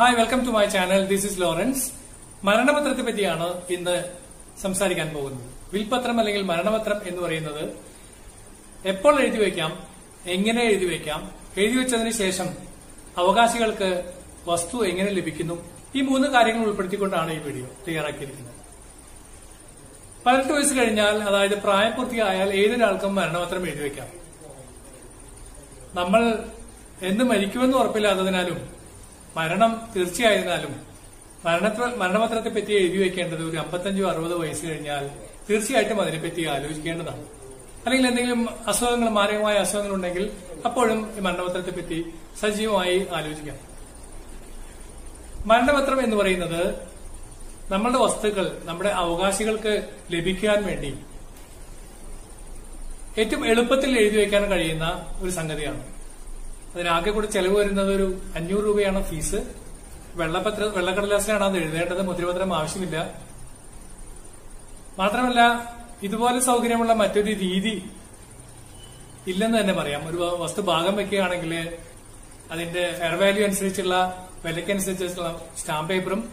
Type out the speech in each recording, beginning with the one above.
Hi welcome to my channel this is Lawrence മരണപത്രത്തെ പറ്റിയാണ് ഇന്ന് സംസാരിക്കാൻ പോകുന്നത്. വിൽപത്രം അല്ലെങ്കിൽ മരണപത്രം എന്ന് പറയുന്നത് എപ്പോൾ എഴുതി വയ്ക്കാം എങ്ങനെ എഴുതി വയ്ക്കാം എഴുതി വെച്ചതിന് ശേഷം അവകാശികൾക്ക് വസ്തു എങ്ങനെ ലഭിക്കുന്നു ഈ മൂന്ന് കാര്യങ്ങൾ ഉൾപ്പെടുത്തിക്കൊണ്ടാണ് ഈ വീഡിയോ തയ്യാറാക്കിയിരിക്കുന്നത്. പതിനെട്ട് വയസ്സ് കഴിഞ്ഞാൽ അതായത് പ്രായപൂർത്തിയായാൽ ഏതൊരാൾക്കും മരണപത്രം എഴുതി വയ്ക്കാം. നമ്മൾ എന്ന് മരിക്കുമെന്ന് ഉറപ്പില്ലാത്തതിനാലും മരണം തീർച്ചയായിരുന്നാലും മരണത്ര മരണപത്രത്തെ പറ്റി എഴുതി വെക്കേണ്ടത് ഒരു അമ്പത്തഞ്ചോ അറുപതോ വയസ്സ് കഴിഞ്ഞാൽ തീർച്ചയായിട്ടും അതിനെപ്പറ്റി ആലോചിക്കേണ്ടതാണ്. അല്ലെങ്കിൽ എന്തെങ്കിലും അസുഖങ്ങൾ മാരകമായ അസുഖങ്ങൾ ഉണ്ടെങ്കിൽ അപ്പോഴും ഈ മരണപത്രത്തെ പറ്റി സജീവമായി ആലോചിക്കാം. മരണപത്രം എന്ന് പറയുന്നത് നമ്മളുടെ വസ്തുക്കൾ നമ്മുടെ അവകാശികൾക്ക് ലഭിക്കാൻ വേണ്ടി ഏറ്റവും എളുപ്പത്തിൽ എഴുതി വയ്ക്കാൻ കഴിയുന്ന ഒരു സംഗതിയാണ്. അതിനാകെ കൂടി ചെലവ് വരുന്നത് ഒരു അഞ്ഞൂറ് രൂപയാണ് ഫീസ്. വെള്ളപത്ര വെള്ളക്കടലാസിലാണ് അത് എഴുതേണ്ടത്. മുദ്രപത്രം ആവശ്യമില്ല. മാത്രമല്ല ഇതുപോലെ സൗകര്യമുള്ള മറ്റൊരു രീതി ഇല്ലെന്ന് തന്നെ പറയാം. ഒരു വസ്തു ഭാഗം വെക്കുകയാണെങ്കിൽ അതിന്റെ ഫെയർ വാല്യൂ അനുസരിച്ചുള്ള വിലക്കനുസരിച്ചുള്ള സ്റ്റാമ്പ് പേപ്പറും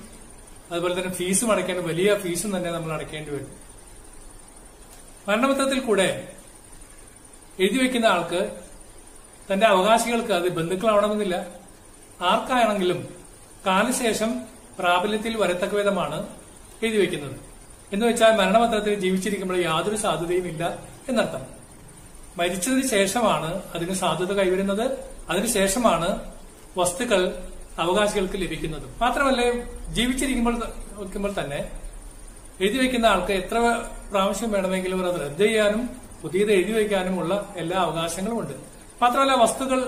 അതുപോലെ തന്നെ ഫീസും അടയ്ക്കേണ്ട വലിയ ഫീസും തന്നെ നമ്മൾ അടയ്ക്കേണ്ടി വരും. മരണപത്രത്തിൽ കൂടെ എഴുതി വെക്കുന്ന ആൾക്ക് തന്റെ അവകാശികൾക്ക് അത് ബന്ധുക്കളാവണമെന്നില്ല. ആർക്കാണെങ്കിലും കാലശേഷം പ്രാബല്യത്തിൽ വരത്തക്ക വിധമാണ് എഴുതി വെക്കുന്നത് എന്ന് വെച്ചാൽ മരണപത്രത്തിൽ ജീവിച്ചിരിക്കുമ്പോൾ യാതൊരു സാധ്യതയും ഇല്ല എന്നർത്ഥം. മരിച്ചതിന് ശേഷമാണ് അതിന് സാധ്യത കൈവരുന്നത്. അതിനുശേഷമാണ് വസ്തുക്കൾ അവകാശികൾക്ക് ലഭിക്കുന്നത്. മാത്രമല്ല ജീവിച്ചിരിക്കുമ്പോൾ തന്നെ എഴുതി വയ്ക്കുന്ന ആൾക്ക് എത്ര പ്രാവശ്യം വേണമെങ്കിലും അത് റദ്ദ് ചെയ്യാനും പുതിയത് എഴുതി വയ്ക്കാനുമുള്ള എല്ലാ അവകാശങ്ങളും ഉണ്ട്. മാത്രമല്ല വസ്തുക്കൾ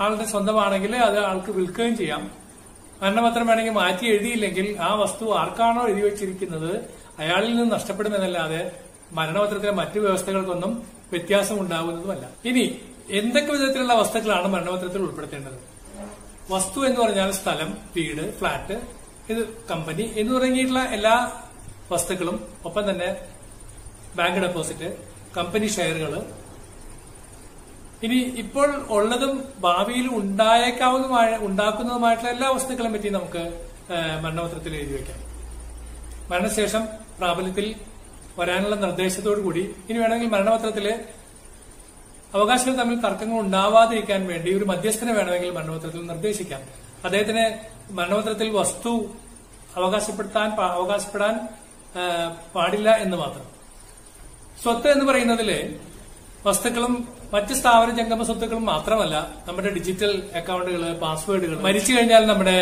ആളുടെ സ്വന്തമാണെങ്കിൽ അത് ആൾക്ക് വിൽക്കുകയും ചെയ്യാം. മരണപത്രം വേണമെങ്കിൽ മാറ്റി എഴുതിയില്ലെങ്കിൽ ആ വസ്തു ആർക്കാണോ എഴുതി വെച്ചിരിക്കുന്നത് അയാളിൽ നിന്ന് നഷ്ടപ്പെടുമെന്നല്ലാതെ മരണപത്രത്തിലെ മറ്റു വ്യവസ്ഥകൾക്കൊന്നും വ്യത്യാസം ഉണ്ടാകുന്നതുമല്ല ഇനി എന്തൊക്കെ വിധത്തിലുള്ള വസ്തുക്കളാണ് മരണപത്രത്തിൽ ഉൾപ്പെടുത്തേണ്ടത്? വസ്തു എന്ന് പറഞ്ഞാൽ സ്ഥലം വീട് ഫ്ളാറ്റ് ഇത് കമ്പനി എന്ന് തുടങ്ങിയിട്ടുള്ള എല്ലാ വസ്തുക്കളും ഒപ്പം തന്നെ ബാങ്ക് ഡെപ്പോസിറ്റ് കമ്പനി ഷെയറുകൾ ഇനി ഇപ്പോൾ ഉള്ളതും ഭാവിയിൽ ഉണ്ടായേക്കാവുന്ന ഉണ്ടാക്കുന്നതുമായിട്ടുള്ള എല്ലാ വസ്തുക്കളെ പറ്റി നമുക്ക് മരണപത്രത്തിൽ എഴുതി വെക്കാം. മരണശേഷം പ്രാബല്യത്തിൽ വരാനുള്ള നിർദ്ദേശത്തോടു കൂടി ഇനി വേണമെങ്കിൽ മരണപത്രത്തിൽ അവകാശികൾ തമ്മിൽ തർക്കങ്ങൾ ഉണ്ടാവാതിരിക്കാൻ വേണ്ടി ഒരു മധ്യസ്ഥനെ വേണമെങ്കിൽ മരണപത്രത്തിൽ നിർദ്ദേശിക്കാം. അദ്ദേഹത്തിന് മരണപത്രത്തിൽ വസ്തു അവകാശപ്പെടുത്താൻ അവകാശപ്പെടാൻ പാടില്ല എന്ന് മാത്രം. സ്വത്ത് എന്ന് പറയുന്നതിലെ വസ്തുക്കളും മറ്റ് സ്ഥാപന ജംഗമ സ്വത്തുക്കൾ മാത്രമല്ല നമ്മുടെ ഡിജിറ്റൽ അക്കൗണ്ടുകൾ പാസ്വേഡുകൾ മരിച്ചു കഴിഞ്ഞാൽ നമ്മുടെ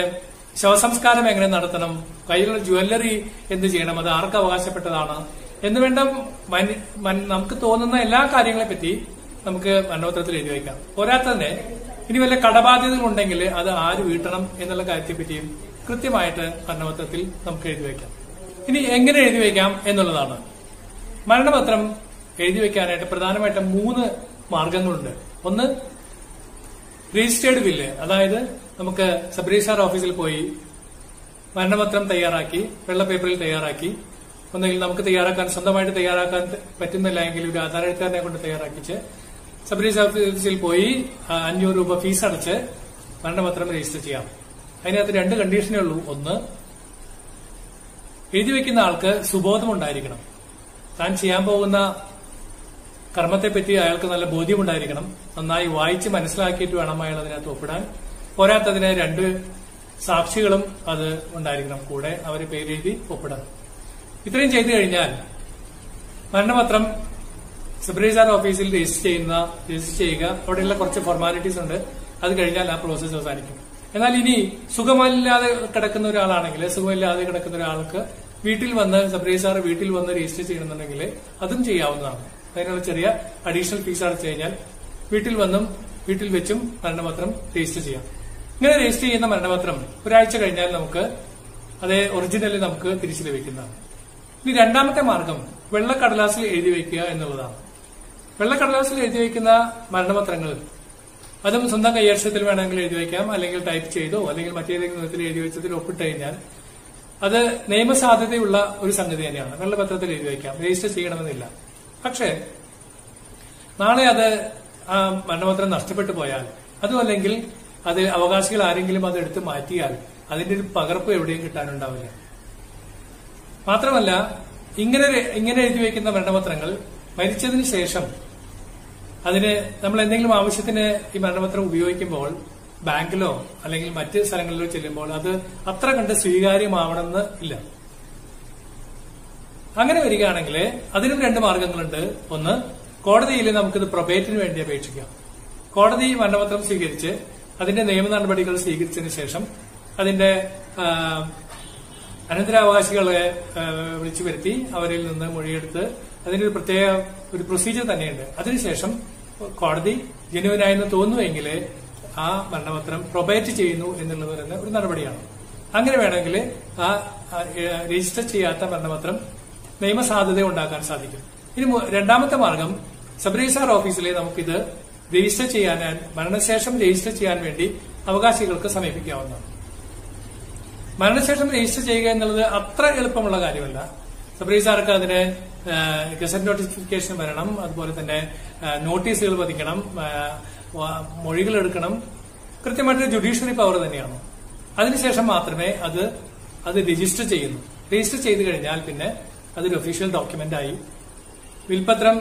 ശവസംസ്കാരം എങ്ങനെ നടത്തണം? കയ്യിലുള്ള ജുവല്ലറി എന്ത് ചെയ്യണം? അത് ആർക്ക് അവകാശപ്പെട്ടതാണ്? എന്ന് വേണ്ട നമുക്ക് തോന്നുന്ന എല്ലാ കാര്യങ്ങളെ പറ്റി നമുക്ക് മരണപത്രത്തിൽ എഴുതി വയ്ക്കാം. പോരാത്തന്നെ ഇനി വല്ല കടബാധ്യതകൾ ഉണ്ടെങ്കിൽ അത് ആര് വീട്ടണം എന്നുള്ള കാര്യത്തെ പറ്റിയും കൃത്യമായിട്ട് മരണപത്രത്തിൽ നമുക്ക് എഴുതി വയ്ക്കാം. ഇനി എങ്ങനെ എഴുതി വയ്ക്കാം എന്നുള്ളതാണ്. മരണപത്രം എഴുതി വയ്ക്കാനായിട്ട് പ്രധാനമായിട്ടും മൂന്ന് മാർഗങ്ങളുണ്ട്. ഒന്ന് രജിസ്റ്റേർഡ് ബില്ല് അതായത് നമുക്ക് സബ് രജിസ്ട്രാർ ഓഫീസിൽ പോയി മരണപത്രം തയ്യാറാക്കി വെള്ള പേപ്പറിൽ തയ്യാറാക്കി. ഒന്നെങ്കിൽ നമുക്ക് തയ്യാറാക്കാൻ സ്വന്തമായിട്ട് തയ്യാറാക്കാൻ പറ്റുന്നില്ല എങ്കിൽ ഒരു ആധാർ എഴുത്തുകാരനെ കൊണ്ട് തയ്യാറാക്കിച്ച് സബ് രജിസ്ട്രാർ ഓഫീസിൽ പോയി അഞ്ഞൂറ് രൂപ ഫീസ് അടച്ച് മരണപത്രം രജിസ്റ്റർ ചെയ്യാം. അതിനകത്ത് രണ്ട് കണ്ടീഷനേ ഉള്ളൂ. ഒന്ന് എഴുതി വെക്കുന്ന ആൾക്ക് സുബോധം ഉണ്ടായിരിക്കണം. താൻ ചെയ്യാൻ പോകുന്ന കർമ്മത്തെപ്പറ്റി അയാൾക്ക് നല്ല ബോധ്യമുണ്ടായിരിക്കണം. നന്നായി വായിച്ച് മനസ്സിലാക്കിയിട്ട് വേണം അയാൾ അതിനകത്ത് ഒപ്പിടാൻ. പോരാത്തതിന് രണ്ട് സാക്ഷികളും അത് ഉണ്ടായിരിക്കണം. കൂടെ അവരെ പേരെഴുതി ഒപ്പിടാം. ഇത്രയും ചെയ്തു കഴിഞ്ഞാൽ മരണപത്രം രജിസ്ട്രാർ ഓഫീസിൽ രജിസ്റ്റർ ചെയ്യുന്ന രജിസ്റ്റർ ചെയ്യുക. അവിടെയുള്ള കുറച്ച് ഫോർമാലിറ്റീസ് ഉണ്ട്. അത് കഴിഞ്ഞാൽ ആ പ്രോസസ്സ് അവസാനിക്കും. എന്നാൽ ഇനി സുഖമില്ലാതെ കിടക്കുന്ന ഒരാളാണെങ്കിൽ സുഖമില്ലാതെ കിടക്കുന്ന ഒരാൾക്ക് വീട്ടിൽ വന്ന് രജിസ്ട്രാർ വീട്ടിൽ വന്ന് രജിസ്റ്റർ ചെയ്യണമെന്നുണ്ടെങ്കിൽ അതും ചെയ്യാവുന്നതാണ്. അതിനുള്ള ചെറിയ അഡീഷണൽ ഫീസ് അടച്ചു കഴിഞ്ഞാൽ വീട്ടിൽ വന്നും വീട്ടിൽ വെച്ചും മരണപത്രം രജിസ്റ്റർ ചെയ്യാം. ഇങ്ങനെ രജിസ്റ്റർ ചെയ്യുന്ന മരണപത്രം ഒരാഴ്ച കഴിഞ്ഞാൽ നമുക്ക് അതേ ഒറിജിനലി നമുക്ക് തിരിച്ചു ലഭിക്കുന്നതാണ്. ഇനി രണ്ടാമത്തെ മാർഗം വെള്ളക്കടലാസിൽ എഴുതി വയ്ക്കുക എന്നുള്ളതാണ്. വെള്ളക്കടലാസിൽ എഴുതി വയ്ക്കുന്ന മരണപത്രങ്ങൾ അതും സ്വന്തം കൈയക്ഷരത്തിൽ വേണമെങ്കിൽ എഴുതി വയ്ക്കാം. അല്ലെങ്കിൽ ടൈപ്പ് ചെയ്തോ അല്ലെങ്കിൽ മറ്റേതെങ്കിലും വിധത്തിൽ എഴുതി വെച്ചതിൽ ഒപ്പിട്ട് കഴിഞ്ഞാൽ അത് നിയമസാധ്യതയുള്ള ഒരു സംഗതി തന്നെയാണ്. വെള്ളപത്രത്തിൽ എഴുതി വയ്ക്കാം. രജിസ്റ്റർ ചെയ്യണമെന്നില്ല. പക്ഷേ നാളെ അത് ആ മരണപത്രം നഷ്ടപ്പെട്ടു പോയാൽ അതുമല്ലെങ്കിൽ അത് അവകാശികൾ ആരെങ്കിലും അത് എടുത്ത് മാറ്റിയാൽ അതിന്റെ ഒരു പകർപ്പ് എവിടെയും കിട്ടാനുണ്ടാവില്ല. മാത്രമല്ല ഇങ്ങനെ ഇങ്ങനെ എഴുതി വയ്ക്കുന്ന മരണപത്രങ്ങൾ മരിച്ചതിന് ശേഷം അതിന് നമ്മൾ എന്തെങ്കിലും ആവശ്യത്തിന് ഈ മരണപത്രം ഉപയോഗിക്കുമ്പോൾ ബാങ്കിലോ അല്ലെങ്കിൽ മറ്റ് സ്ഥലങ്ങളിലോ ചെല്ലുമ്പോൾ അത് അത്ര കണ്ട് സ്വീകാര്യമാവണമെന്ന് ഇല്ല. അങ്ങനെ വരികയാണെങ്കിൽ അതിനും രണ്ട് മാർഗങ്ങളുണ്ട്. ഒന്ന് കോടതിയിൽ നമുക്കിത് പ്രൊബേറ്റിന് വേണ്ടി അപേക്ഷിക്കാം. കോടതി മരണപത്രം സ്വീകരിച്ച് അതിന്റെ നിയമ നടപടികൾ സ്വീകരിച്ചതിന് ശേഷം അതിന്റെ അനന്തരാവകാശികളെ വിളിച്ചു വരുത്തി അവരിൽ നിന്ന് മൊഴിയെടുത്ത് അതിന്റെ ഒരു പ്രത്യേക ഒരു പ്രൊസീജിയർ തന്നെയുണ്ട്. അതിനുശേഷം കോടതി ജനുവനായെന്ന് തോന്നുമെങ്കിൽ ആ മരണപത്രം പ്രൊബേറ്റ് ചെയ്യുന്നു എന്നുള്ളത് ഒരു നടപടിയാണ്. അങ്ങനെ വേണമെങ്കിൽ ആ, രജിസ്റ്റർ ചെയ്യാത്ത മരണപത്രം നിയമസാധ്യത ഉണ്ടാക്കാൻ സാധിക്കും. ഇനി രണ്ടാമത്തെ മാർഗം സബ് രജിസ്ട്രാർ ഓഫീസിലെ നമുക്കിത് രജിസ്റ്റർ ചെയ്യാൻ മരണശേഷം രജിസ്റ്റർ ചെയ്യാൻ വേണ്ടി അവകാശികൾക്ക് സമീപിക്കാവുന്നതാണ്. മരണശേഷം രജിസ്റ്റർ ചെയ്യുക എന്നുള്ളത് അത്ര എളുപ്പമുള്ള കാര്യമല്ല. സബ് രജിസ്ട്രാർക്ക് അതിന് ഗസറ്റ് നോട്ടിഫിക്കേഷൻ വരണം അതുപോലെ തന്നെ നോട്ടീസുകൾ പതിക്കണം മൊഴികൾ എടുക്കണം. കൃത്യമായിട്ട് ജുഡീഷ്യറി പവർ തന്നെയാണ്. അതിനുശേഷം മാത്രമേ അത് അത് രജിസ്റ്റർ ചെയ്യുന്നു. രജിസ്റ്റർ ചെയ്തു കഴിഞ്ഞാൽ പിന്നെ അതൊരു ഒഫീഷ്യൽ ഡോക്യുമെന്റ് ആയി. വിൽപത്രം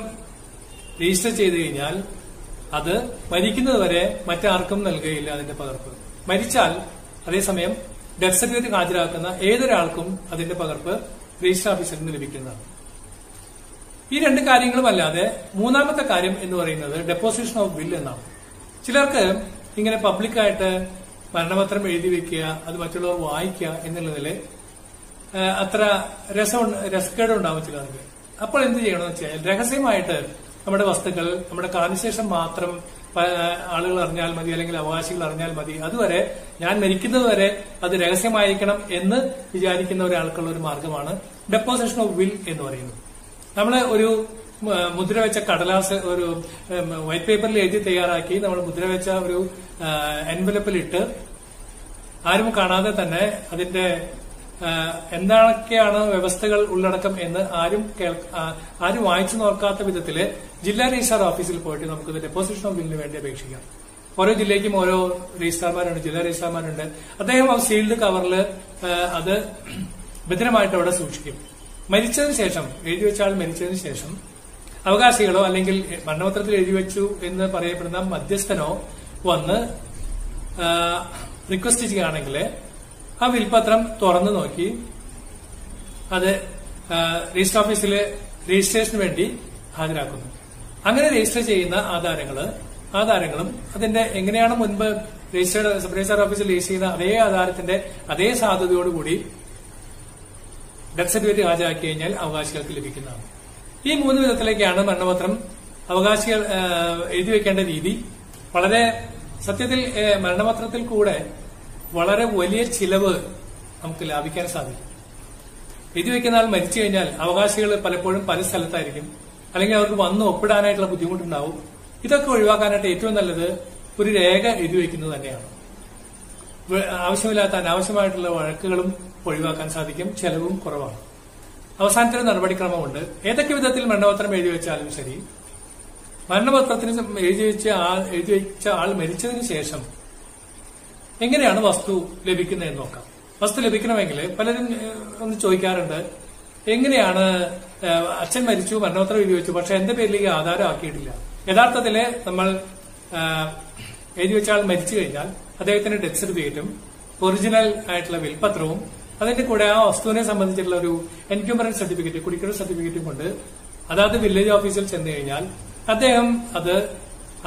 രജിസ്റ്റർ ചെയ്തു കഴിഞ്ഞാൽ അത് മരിക്കുന്നത് വരെ മറ്റാർക്കും നൽകുകയില്ല അതിന്റെ പകർപ്പ്. മരിച്ചാൽ അതേസമയം ഡെത്ത് സർട്ടിഫിക്കറ്റ് ഹാജരാക്കുന്ന ഏതൊരാൾക്കും അതിന്റെ പകർപ്പ് രജിസ്റ്റർ ഓഫീസിൽ നിന്ന് ലഭിക്കുന്നതാണ്. ഈ രണ്ട് കാര്യങ്ങളും അല്ലാതെ മൂന്നാമത്തെ കാര്യം എന്ന് പറയുന്നത് ഡെപ്പോസിഷൻ ഓഫ് ബിൽ എന്നാണ്. ചിലർക്ക് ഇങ്ങനെ പബ്ലിക്കായിട്ട് മരണപത്രം എഴുതി വെക്കുക അത് മറ്റുള്ളവർ വായിക്കുക എന്നുള്ളതിൽ അത്ര രസം രസക്കേട് ഉണ്ടാവത്തില്ല നമുക്ക് അപ്പോൾ എന്ത് ചെയ്യണമെന്ന് വെച്ചാൽ രഹസ്യമായിട്ട് നമ്മുടെ വസ്തുക്കൾ നമ്മുടെ കാലശേഷം മാത്രം ആളുകൾ അറിഞ്ഞാൽ മതി അല്ലെങ്കിൽ അവകാശികൾ അറിഞ്ഞാൽ മതി. അതുവരെ ഞാൻ മരിക്കുന്നത് വരെ അത് രഹസ്യമായിരിക്കണം എന്ന് വിചാരിക്കുന്ന ഒരാൾക്കുള്ള ഒരു മാർഗമാണ് ഡെപ്പോസിഷൻ ഓഫ് വിൽ എന്ന് പറയുന്നത്. നമ്മൾ ഒരു മുദ്ര വെച്ച കടലാസ് ഒരു വൈറ്റ് പേപ്പറിൽ എഴുതി തയ്യാറാക്കി നമ്മൾ മുദ്ര വെച്ച ഒരു എൻവലപ്പിലിട്ട് ആരും കാണാതെ തന്നെ അതിന്റെ എന്തൊക്കെയാണ് വ്യവസ്ഥകൾ ഉള്ളടക്കം എന്ന് ആരും ആരും വായിച്ചു നോക്കാത്ത വിധത്തിൽ ജില്ലാ രജിസ്ട്രാർ ഓഫീസിൽ പോയിട്ട് നമുക്കത് ഡെപ്പോസിഷൻ ഓഫ് ബില്ലിന് വേണ്ടി അപേക്ഷിക്കാം. ഓരോ ജില്ലയ്ക്കും ഓരോ രജിസ്ട്രാർമാരുണ്ട് ജില്ലാ രജിസ്ട്രാർമാരുണ്ട്. അദ്ദേഹം ആ സീൽഡ് കവറിൽ അത് ഭദ്രമായിട്ട് അവിടെ സൂക്ഷിക്കും. മരിച്ചതിന് ശേഷം എഴുതി വെച്ച ആൾ മരിച്ചതിന് ശേഷം അവകാശികളോ അല്ലെങ്കിൽ മരണപത്രത്തിൽ എഴുതി വെച്ചു എന്ന് പറയപ്പെടുന്ന മധ്യസ്ഥനോ വന്ന് റിക്വസ്റ്റ് ചെയ്യുകയാണെങ്കിൽ ആ വിൽപത്രം തുറന്നു നോക്കി. അത് രജിസ്റ്റർ ഓഫീസിലെ രജിസ്ട്രേഷന് വേണ്ടി ഹാജരാക്കുന്നു. അങ്ങനെ രജിസ്റ്റർ ചെയ്യുന്ന ആധാരങ്ങൾ ആധാരങ്ങളും അതിന്റെ എങ്ങനെയാണ് മുൻപ് രജിസ്റ്റേഡ് സബ് രജിസ്ട്രാർ ഓഫീസിൽ രജിസ്റ്റർ ചെയ്യുന്ന അതേ ആധാരത്തിന്റെ അതേ സാധ്യതയോടുകൂടി ഡെത്ത് സർട്ടിഫിക്കറ്റ് ഹാജരാക്കി കഴിഞ്ഞാൽ അവകാശികൾക്ക് ലഭിക്കുന്നതാണ്. ഈ മൂന്ന് വിധത്തിലേക്കാണ് മരണപത്രം അവകാശികൾ എഴുതി വെക്കേണ്ട രീതി. വളരെ സത്യത്തിൽ മരണപത്രത്തിൽ കൂടെ വളരെ വലിയ ചിലവ് നമുക്ക് ലാഭിക്കാൻ സാധിക്കും. എഴുതി വെക്കുന്ന ആൾ മരിച്ചു കഴിഞ്ഞാൽ അവകാശികൾ പലപ്പോഴും പല സ്ഥലത്തായിരിക്കും. അല്ലെങ്കിൽ അവർക്ക് വന്ന് ഒപ്പിടാനായിട്ടുള്ള ബുദ്ധിമുട്ടുണ്ടാവും. ഇതൊക്കെ ഒഴിവാക്കാനായിട്ട് ഏറ്റവും നല്ലത് ഒരു രേഖ എഴുതി വയ്ക്കുന്നത് തന്നെയാണ്. ആവശ്യമില്ലാത്ത അനാവശ്യമായിട്ടുള്ള വഴക്കുകളും ഒഴിവാക്കാൻ സാധിക്കും. ചെലവും കുറവാണ്. അവസാനത്തെ ഒരു നടപടിക്രമമുണ്ട്. ഏതൊക്കെ വിധത്തിൽ മരണപത്രം എഴുതി വെച്ചാലും ശരി. മരണപത്രത്തിന് എഴുതി വെച്ച ആൾ എഴുതി വെച്ച ആൾ മരിച്ചതിന് ശേഷം എങ്ങനെയാണ് വസ്തു ലഭിക്കുന്നതെന്ന് നോക്കാം. വസ്തു ലഭിക്കണമെങ്കിൽ പലരും ഒന്ന് ചോദിക്കാറുണ്ട് എങ്ങനെയാണ് അച്ഛൻ മരിച്ചു മരണോത്തരം എഴുതി വെച്ചു പക്ഷെ എന്റെ പേരിലേക്ക് ആധാരം ആക്കിയിട്ടില്ല. യഥാർത്ഥത്തിൽ നമ്മൾ എഴുതി വെച്ച ആൾ മരിച്ചു കഴിഞ്ഞാൽ അദ്ദേഹത്തിന്റെ ഡെത്ത് സർട്ടിഫിക്കറ്റും ഒറിജിനൽ ആയിട്ടുള്ള വിൽപത്രവും അതിന്റെ കൂടെ ആ വസ്തുവിനെ സംബന്ധിച്ചിട്ടുള്ള ഒരു എൻക്യൂമറൻസ് സർട്ടിഫിക്കറ്റ് കുടിക്കുന്ന സർട്ടിഫിക്കറ്റും കൊണ്ട് അതാത് വില്ലേജ് ഓഫീസിൽ ചെന്ന് കഴിഞ്ഞാൽ അദ്ദേഹം അത്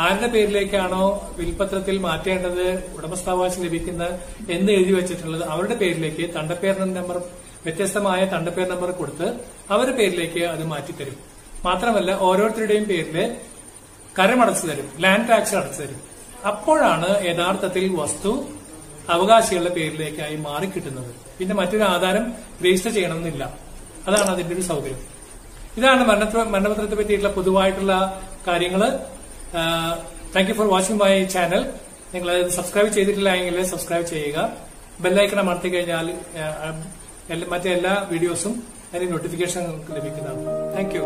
ആരുടെ പേരിലേക്കാണോ വിൽപത്രത്തിൽ മാറ്റേണ്ടത് ഉടമസ്ഥാവകാശം ലഭിക്കുന്ന എന്ന് എഴുതി വെച്ചിട്ടുള്ളത് അവരുടെ പേരിലേക്ക് തണ്ടപ്പേർ നമ്പർ വ്യത്യസ്തമായ തണ്ടപ്പേർ നമ്പർ കൊടുത്ത് അവരുടെ പേരിലേക്ക് അത് മാറ്റിത്തരും. മാത്രമല്ല ഓരോരുത്തരുടെയും പേരിൽ കരമടച്ചു തരും ലാൻഡ് ടാക്സ് അടച്ചു തരും. അപ്പോഴാണ് യഥാർത്ഥത്തിൽ വസ്തു അവകാശികളുടെ പേരിലേക്കായി മാറിക്കിട്ടുന്നത്. പിന്നെ മറ്റൊരു ആധാരം രജിസ്റ്റർ ചെയ്യണമെന്നില്ല. അതാണ് അതിന്റെ ഒരു സൗകര്യം. ഇതാണ് മരണ മരണപത്രത്തെ പറ്റിയിട്ടുള്ള പൊതുവായിട്ടുള്ള കാര്യങ്ങൾ. Thank you for watching my channel നിങ്ങൾ സബ്സ്ക്രൈബ് ചെയ്തിട്ടില്ല എങ്കിൽ സബ്സ്ക്രൈബ് ചെയ്യുക. ബെല്ലൈക്കൺ അമർത്തി കഴിഞ്ഞാൽ മറ്റെല്ലാ വീഡിയോസും അതിന് നോട്ടിഫിക്കേഷൻ ലഭിക്കുന്നതാണ്. Thank you